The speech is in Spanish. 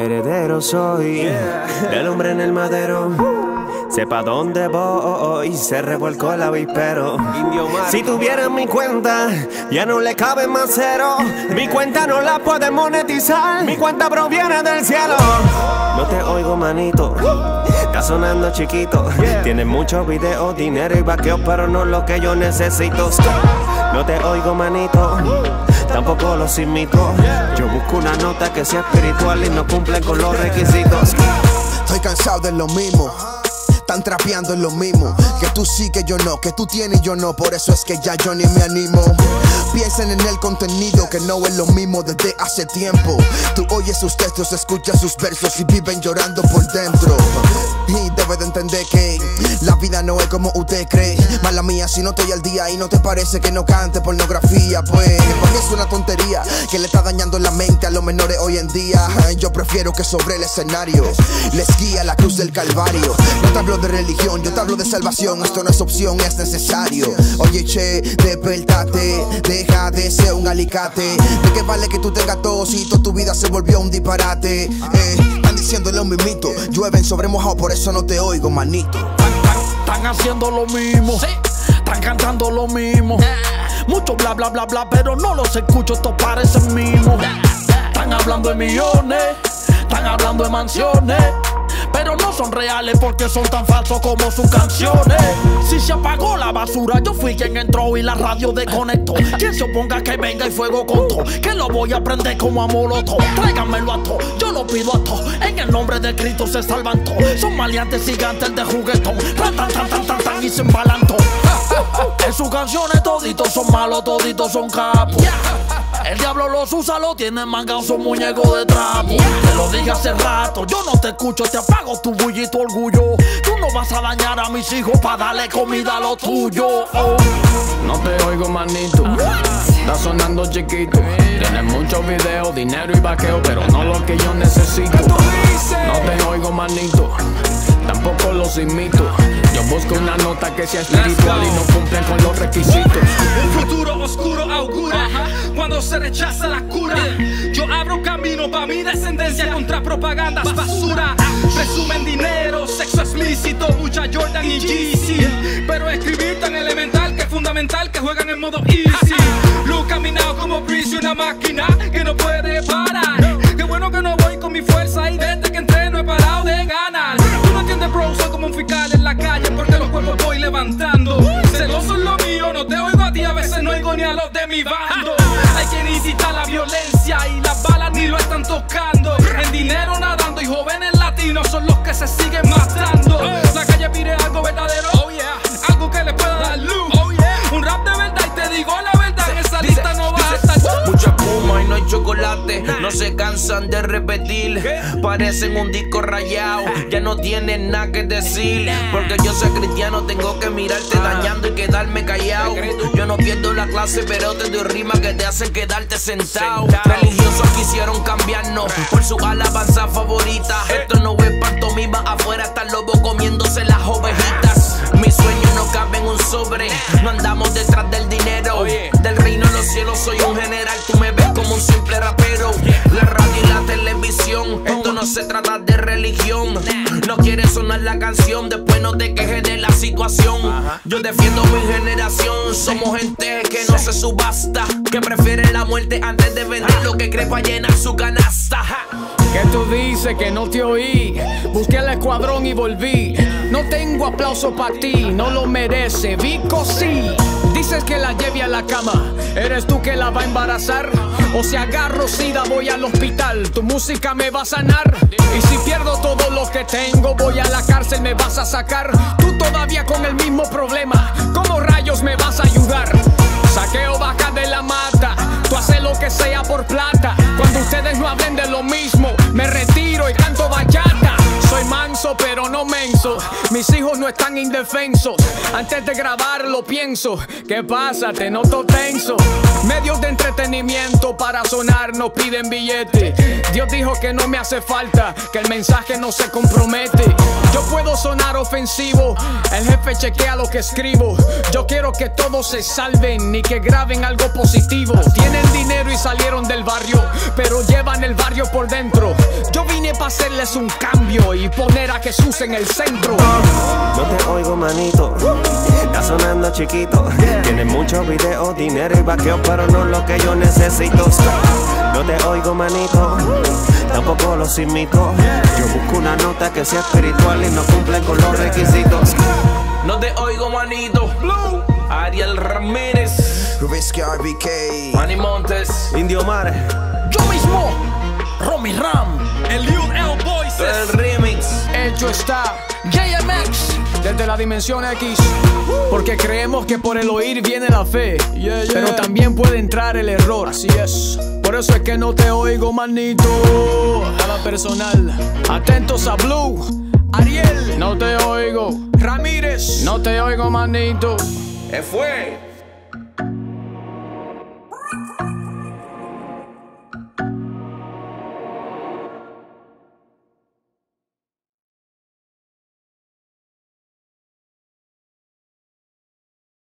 Heredero soy del hombre en el madero. Sepa dónde voy, se revolcó el avispero. Si tuvieran mi cuenta, ya no le cabe más cero. Mi cuenta no la puede monetizar, mi cuenta proviene del cielo. No te oigo, manito. Está sonando chiquito. Tienes muchos videos, dinero y vaqueo, pero no lo que yo necesito. No te oigo, manito. Tampoco los imito. Yo busco una nota que sea espiritual y no cumple con los requisitos. Estoy cansado de lo mismo. Están trapeando en lo mismo. Que tú sí, que yo no. Que tú tienes yo no. Por eso es que ya yo ni me animo. Piensen en el contenido que no es lo mismo desde hace tiempo. Tú oyes sus textos, escuchas sus versos y viven llorando por dentro. Y debes de entender que la vida no es como usted cree. Mala mía, si no estoy al día y no te parece que no cante pornografía, pues para es una tontería que le está dañando la mente a los menores hoy en día. Yo prefiero que sobre el escenario les guía la cruz del calvario. De religión, yo te hablo de salvación. Esto no es opción, es necesario. Oye, che, despertate, deja de ser un alicate. ¿De qué vale que tú tengas todo si toda tu vida se volvió un disparate? Eh, están diciendo lo mismito, llueven sobre mojado, por eso no te oigo, manito. Están haciendo lo mismo, están cantando lo mismo. Mucho bla bla bla bla, pero no los escucho, estos parecen mismos. Están hablando de millones, están hablando de mansiones. Son reales porque son tan falsos como sus canciones. Si se apagó la basura, yo fui quien entró y la radio desconectó. Quien se oponga que venga y fuego con todo, que lo voy a prender como a moloto. Tráiganmelo a todo, yo lo pido a todo. En el nombre de Cristo se salvan todos. Son maleantes gigantes de juguetón. Tan, tan, tan, tan, tan, tan, y se embalan. En sus canciones toditos son malos, toditos son capos. El diablo los usa, lo tienen mangado, son muñecos de trapo. Te lo dije hace rato, yo no te escucho, te apago tu bullito orgullo. Tú no vas a dañar a mis hijos para darle comida a lo tuyo. Oh. No te oigo, manito. Está sonando chiquito. Tienes muchos videos, dinero y vaqueo, pero no lo que yo necesito. No te oigo, manito. Tampoco los imito. Yo busco una nota que sea espiritual y no cumplen con los requisitos. Un futuro oscuro augura cuando se rechaza la cura. Yo abro camino para mi descendencia contra propagandas basura. Presumen dinero, sexo explícito, mucha Jordan y Yeezy. Pero escribir tan elemental que es fundamental que juegan en modo easy. Caminado como y una máquina que no puede parar. Se cansan de repetir. Parecen un disco rayado. Ya no tienen nada que decir. Porque yo soy cristiano, tengo que mirarte dañando y quedarme callado. Yo no pierdo la clase, pero te doy rimas que te hacen quedarte sentado. Religiosos quisieron cambiarnos por su alabanza favorita. Esto no es pantomima, no se trata de religión. No quieres sonar la canción. Después no te quejes de la situación. Yo defiendo mi generación. Somos gente que no se subasta. Que prefiere la muerte antes de vender lo que cree para llenar su canasta. Dices que no te oí. Busqué al escuadrón y volví. No tengo aplauso para ti, no lo merece. Vico sí. Dices que la lleve a la cama. ¿Eres tú que la va a embarazar? O si agarro sida voy al hospital. Tu música me va a sanar. Y si pierdo todo lo que tengo, voy a la cárcel, me vas a sacar. Tú todavía con Mis hijos no están indefensos. Antes de grabar lo pienso. ¿Qué pasa? Te noto tenso. Medios de entretenimiento para sonar nos piden billete. Dios dijo que no me hace falta, que el mensaje no se compromete. Yo puedo sonar ofensivo. El jefe chequea lo que escribo. Yo quiero que todos se salven y que graben algo positivo. Tienen dinero hacerles un cambio y poner a Jesús en el centro. No te oigo, manito. Está sonando chiquito. Tienes muchos videos, dinero y vaqueo, pero no lo que yo necesito. No te oigo, manito. Tampoco los imito. Yo busco una nota que sea espiritual y no cumple con los requisitos. No te oigo, manito. Ariel Ramírez, Rubisky RBK. Manny Montes, Indio Mar. Yo mismo, Romy Ram, El Lil L el Voices. remix. Hecho está JMX. desde la dimensión X. Porque creemos que por el oír viene la fe. Yeah, yeah. Pero también puede entrar el error. Así es. Por eso es que no te oigo, manito. Nada personal. Atentos a Blue. Ariel, no te oigo. Ramírez, no te oigo, manito. ¿Qué fue?